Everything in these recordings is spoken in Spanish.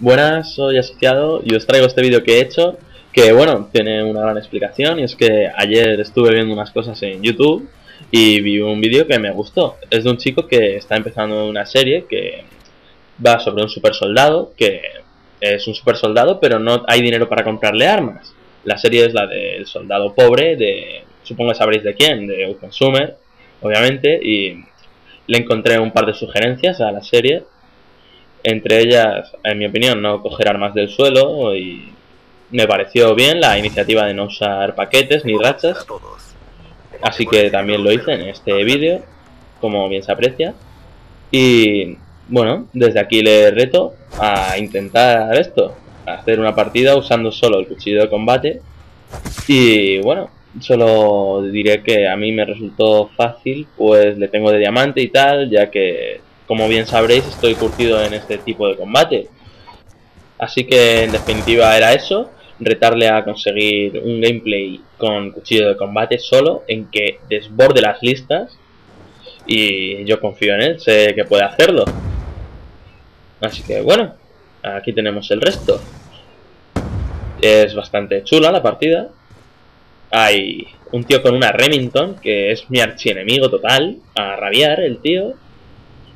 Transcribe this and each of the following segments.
Buenas, soy asociado y os traigo este vídeo que he hecho que bueno, tiene una gran explicación y es que ayer estuve viendo unas cosas en YouTube y vi un vídeo que me gustó. Es de un chico que está empezando una serie que va sobre un super soldado que es un super soldado pero no hay dinero para comprarle armas. La serie es la del soldado pobre de, supongo que sabréis de quién, de Consumer, obviamente, y le encontré un par de sugerencias a la serie entre ellas, en mi opinión, no coger armas del suelo y me pareció bien la iniciativa de no usar paquetes ni rachas. Así que también lo hice en este vídeo, como bien se aprecia. Y bueno, desde aquí le reto a intentar esto, hacer una partida usando solo el cuchillo de combate. Y bueno, solo diré que a mí me resultó fácil, pues le tengo de diamante y tal, ya que como bien sabréis, estoy curtido en este tipo de combate. Así que en definitiva era eso, retarle a conseguir un gameplay con cuchillo de combate solo, en que desborde las listas. Y yo confío en él, sé que puede hacerlo. Así que bueno, aquí tenemos el resto. Es bastante chula la partida. Hay un tío con una Remington, que es mi archienemigo total, a rabiar el tío.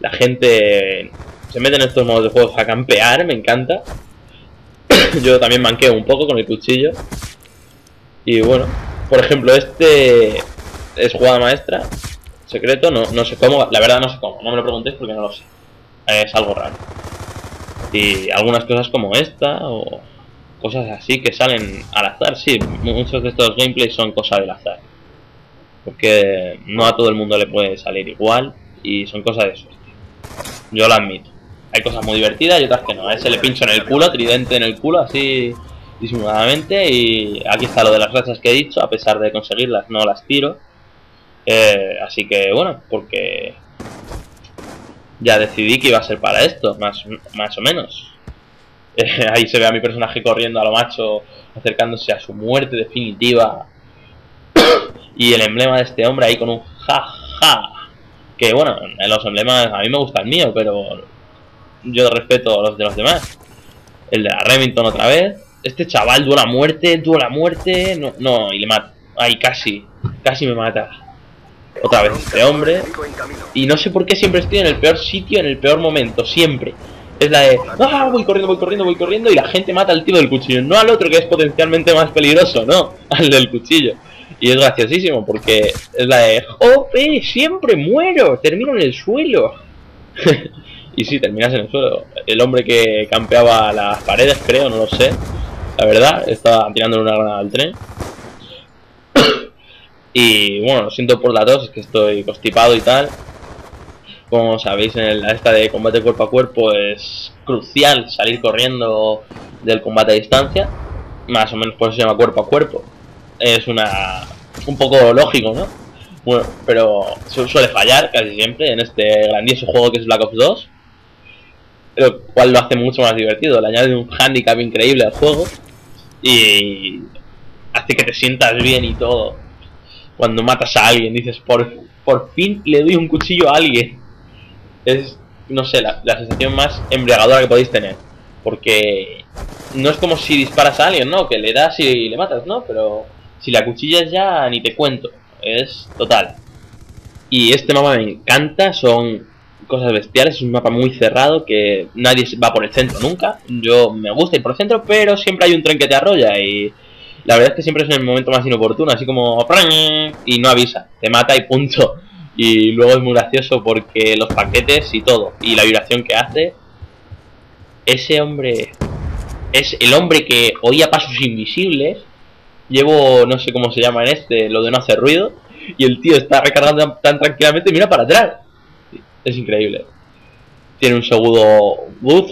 La gente se mete en estos modos de juego a campear, me encanta. Yo también manqueo un poco con el cuchillo. Y bueno, por ejemplo, este es jugada maestra. Secreto, no, no sé cómo, la verdad no sé cómo, no me lo preguntéis porque no lo sé. Es algo raro. Y algunas cosas como esta o cosas así que salen al azar, sí, muchos de estos gameplays son cosas del azar. Porque no a todo el mundo le puede salir igual y son cosas de suerte. Yo lo admito. Hay cosas muy divertidas y otras que no. A ese le pincho en el culo, tridente en el culo, así disimuladamente. Y aquí está lo de las rachas que he dicho, a pesar de conseguirlas, no las tiro. Eh, así que bueno, porque ya decidí que iba a ser para esto, más, más o menos. Eh, ahí se ve a mi personaje corriendo a lo macho, acercándose a su muerte definitiva. y el emblema de este hombre ahí con un ja ja que bueno, en los emblemas a mí me gusta el mío, pero yo respeto a los de los demás. El de la Remington otra vez. Este chaval duela muerte, duela muerte. No, no, y le mata. Ay, casi, casi me mata. Otra vez este hombre. Y no sé por qué siempre estoy en el peor sitio, en el peor momento, siempre. Es la de, ah, voy corriendo, voy corriendo, voy corriendo y la gente mata al tío del cuchillo. No al otro que es potencialmente más peligroso, no, al del cuchillo. Y es graciosísimo porque es la de, ¡Oh, siempre muero! Termino en el suelo. y sí, terminas en el suelo. El hombre que campeaba las paredes, creo, no lo sé. La verdad, estaba tirando una granada al tren. y bueno, lo siento por la tos, es que estoy constipado y tal. Como sabéis, en la esta de combate cuerpo a cuerpo es crucial salir corriendo del combate a distancia. Más o menos por eso se llama cuerpo a cuerpo es una un poco lógico, ¿no? Bueno, pero suele fallar casi siempre en este grandioso juego que es Black Ops 2, lo cual lo hace mucho más divertido, le añade un handicap increíble al juego y hace que te sientas bien y todo. Cuando matas a alguien dices, por, por fin le doy un cuchillo a alguien. Es, no sé, la, la sensación más embriagadora que podéis tener. Porque no es como si disparas a alguien, ¿no? Que le das y le matas, ¿no? Pero si la cuchilla ya ni te cuento, es total. Y este mapa me encanta, son cosas bestiales, es un mapa muy cerrado que nadie va por el centro nunca. Yo me gusta ir por el centro, pero siempre hay un tren que te arrolla y la verdad es que siempre es en el momento más inoportuno, así como y no avisa, te mata y punto. Y luego es muy gracioso porque los paquetes y todo, y la vibración que hace, ese hombre es el hombre que oía pasos invisibles Llevo, no sé cómo se llama en este, lo de no hacer ruido. Y el tío está recargando tan, tranquilamente y mira para atrás. Es increíble. Tiene un segudo... Uf,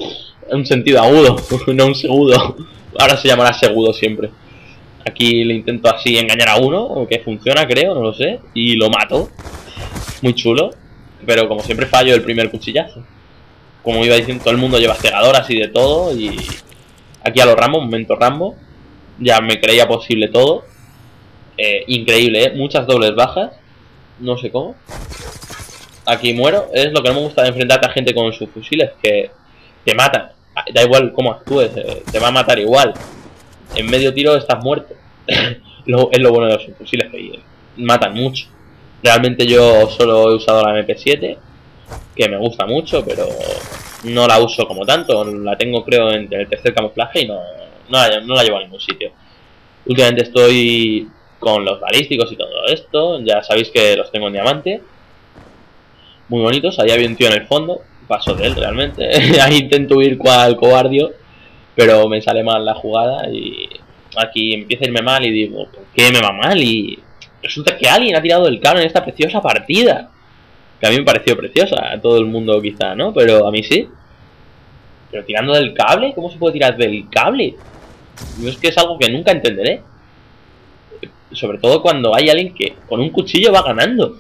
un sentido agudo, no un segudo. Ahora se llamará segudo siempre. Aquí le intento así engañar a uno, que funciona creo, no lo sé. Y lo mato. Muy chulo. Pero como siempre fallo el primer cuchillazo. Como iba diciendo, todo el mundo lleva cegadoras y de todo. Y aquí a los Rambo, momento Rambo ya me creía posible todo. Eh, increíble, ¿eh? Muchas dobles bajas. No sé cómo. Aquí muero. Es lo que no me gusta de enfrentarte a gente con sus fusiles, que te matan da igual cómo actúes, eh, te va a matar igual. En medio tiro estás muerto. lo, es lo bueno de los fusiles que matan mucho. Realmente yo solo he usado la MP7, que me gusta mucho, pero no la uso como tanto. La tengo creo en el tercer camuflaje y no, no, la, no la llevo a ningún sitio. Últimamente estoy con los balísticos y todo esto. Ya sabéis que los tengo en diamante. Muy bonitos. Ahí había un tío en el fondo. Paso de él realmente. Ahí intento huir cual cobardio. Pero me sale mal la jugada y aquí empieza a irme mal y digo, ¿por qué me va mal? Y resulta que alguien ha tirado el cable en esta preciosa partida. Que a mí me pareció preciosa, a todo el mundo quizá, ¿no? Pero a mí sí. Pero tirando del cable, ¿cómo se puede tirar del cable? Yo es que es algo que nunca entenderé. Sobre todo cuando hay alguien que con un cuchillo va ganando.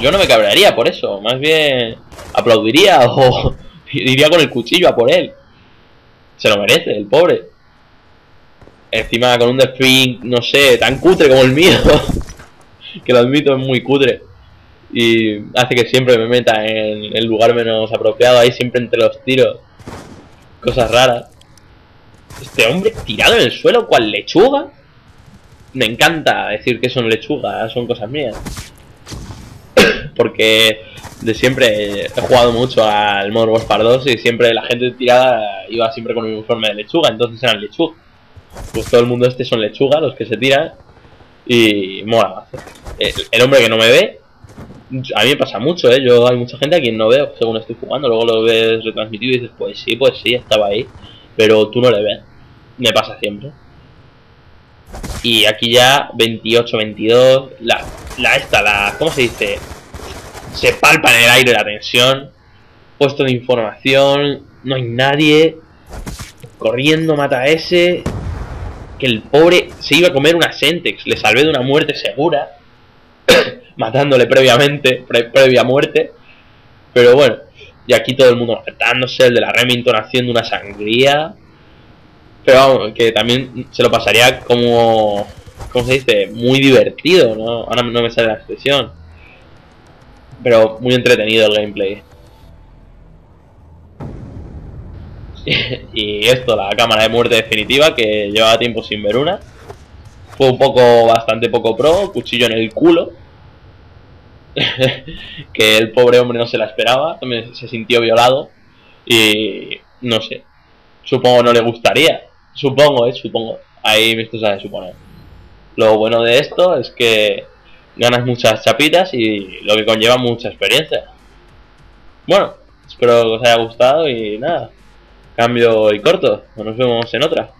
Yo no me cabrearía por eso, más bien aplaudiría o iría con el cuchillo a por él. Se lo merece, el pobre. Encima con un defing, no sé, tan cutre como el mío. que lo admito, es muy cutre. Y hace que siempre me meta en el lugar menos apropiado, ahí siempre entre los tiros. Cosas raras. Este hombre tirado en el suelo, cual lechuga. Me encanta decir que son lechugas, son cosas mías. Porque de siempre he jugado mucho al Modern Warfare 2 y siempre la gente tirada iba siempre con un uniforme de lechuga, entonces eran lechugas. Pues todo el mundo este son lechuga, los que se tiran. Y mola el, el, hombre que no me ve, a mí me pasa mucho, ¿eh? Yo hay mucha gente a quien no veo según estoy jugando, luego lo ves retransmitido y dices, pues sí, pues sí, estaba ahí, pero tú no le ves. Me pasa siempre. Y aquí ya 28, 22, la, la esta, la, ¿cómo se dice? Se palpa en el aire la tensión, puesto de información, no hay nadie, corriendo mata a ese, que el pobre se iba a comer una Sentex, le salvé de una muerte segura, matándole previamente, previa muerte, pero bueno, y aquí todo el mundo matándose, el de la Remington haciendo una sangría, pero que también se lo pasaría como, ¿cómo se dice? Muy divertido, ¿no? Ahora no me sale la expresión, pero muy entretenido el gameplay. y esto, la cámara de muerte definitiva, que llevaba tiempo sin ver una. Fue un poco, bastante poco pro, cuchillo en el culo. que el pobre hombre no se la esperaba, también se sintió violado. Y no sé, supongo no le gustaría. Supongo, eh, supongo. Ahí esto se suponer. Lo bueno de esto es que ganas muchas chapitas y lo que conlleva mucha experiencia. Bueno, espero que os haya gustado y nada. Cambio y corto. Nos vemos en otra.